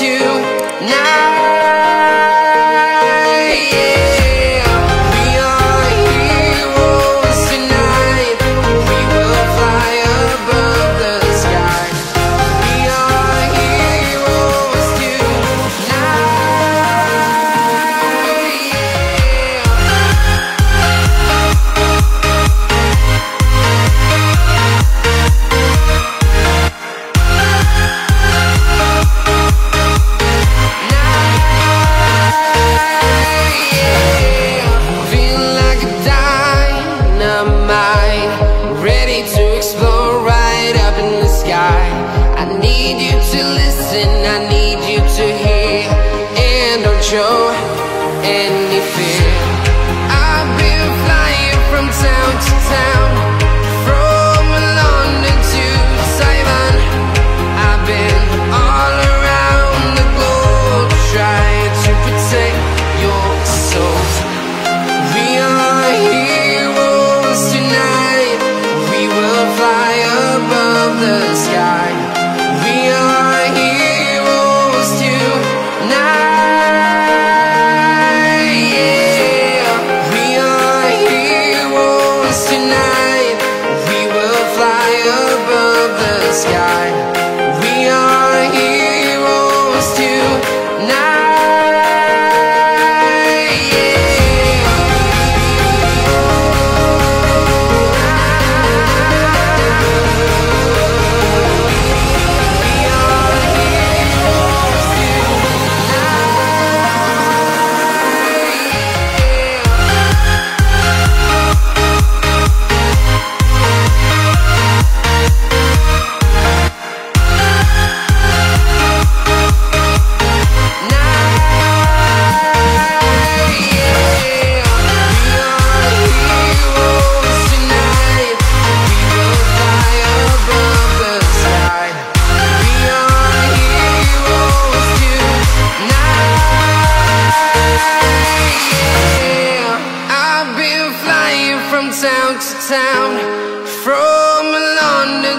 Heroes tonight. Any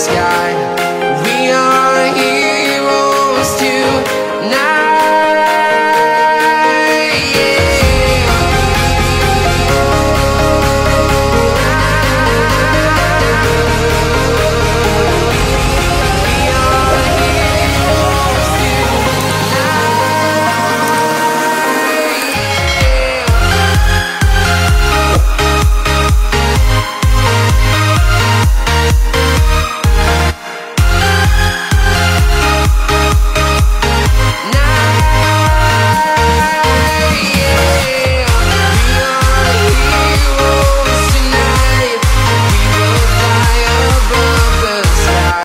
sky.